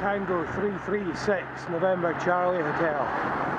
Tango 336 November Charlie Hotel.